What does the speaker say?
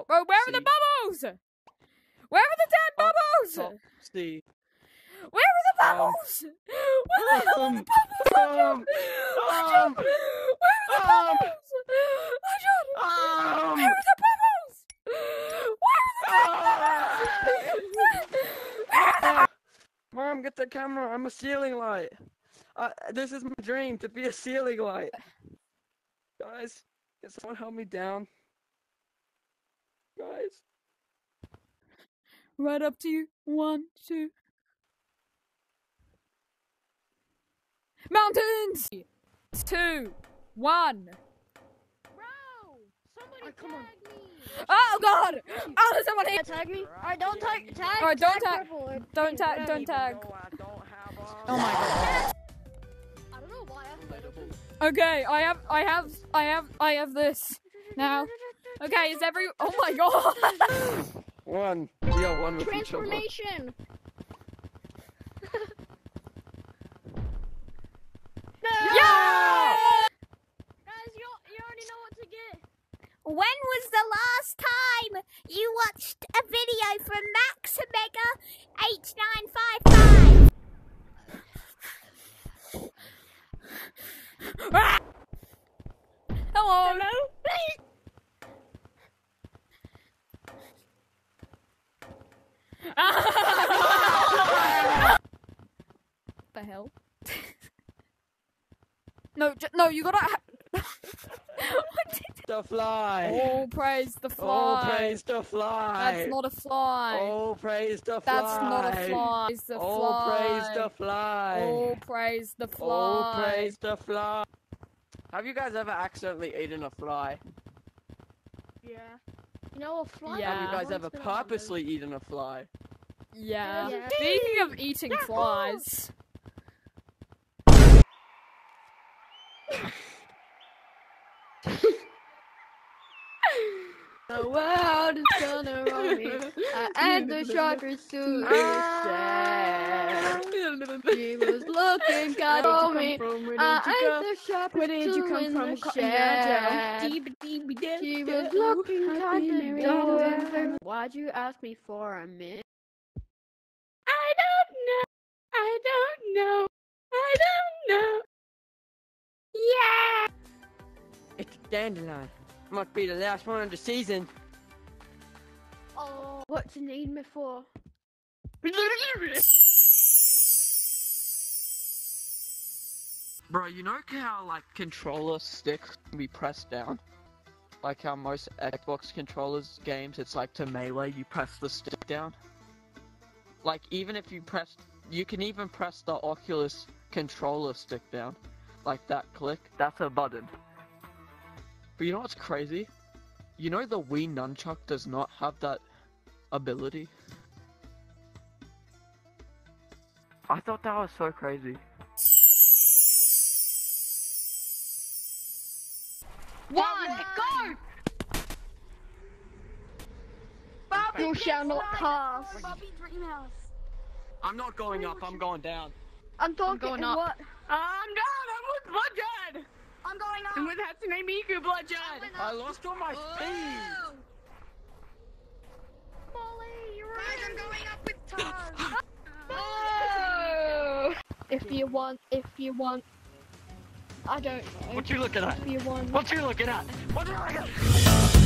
top. Bro, where are the bubbles? Where are the dead Up, bubbles? Top C. Where are the Um, bubbles? Where the hell are the um, bubbles? um, um, Where are the um, bubbles? Um, Where are the bubbles? Where are the Mom, get the camera. I'm a ceiling light. Uh, this is my dream to be a ceiling light. Guys, can someone help me down? Guys. Right up to you. One, two. Mountains! Two, one. Bro, somebody Oh, come on. tag me. Oh god! Oh, there's someone here! Tag me. All right, don't tag. Tag. Alright, don't tag. tag. Don't tag, don't tag. No, I don't have a Oh my god. I don't know why. I Relatable. Okay, I have, I have, I have, I have this now. Okay, is every? Oh my god! One. We are one with each other. Transformation. Yeah! Guys, you you already know what to get. When was the last time you watched a video from Maxamega 8955? The hell? no, j- no, you gotta. Ha- what did The fly. Oh, praise the fly. Oh, praise the fly. That's not a fly. Oh, praise the fly. That's not a fly. It's the Oh, fly. praise the fly. Oh, praise the fly. Oh, praise the fly. Have you guys ever accidentally eaten a fly? Yeah. You know a fly. Yeah. Have you guys ever been on purposely eaten a fly? Yeah. Yeah. Speaking of eating flies. The world is gonna roll me. I had the sharper suit. Ah. She was looking kind of me. I ate the sharper Where did you come from? the Cotton Eye shed. She was looking kind of. Why'd you ask me for a minute? I don't know. I don't know. I don't know. Yeah. It's dandelion. Must be the last one of the season. Oh, what you need me for? Bro, you know how like controller sticks can be pressed down? Like how most Xbox controllers games, it's like to melee, you press the stick down. Like even if you press, you can even press the Oculus controller stick down, like that click. That's a button. But you know what's crazy? You know the Wii nunchuck does not have that ability. I thought that was so crazy. One, go! You shall not pass. Bobby Dreamhouse. I'm not going up, I'm going down. I'm talking going up. what? I'm down. I'm with Bloodshed. I'm going up. I'm up. with Hatsune Miku Bloodshed. I lost all my oh. speed! Molly, you're Guys, I'm going up with Taz. Oh! If you want, if you want, I don't know. What you looking at? If you want. What you looking at? What you looking at?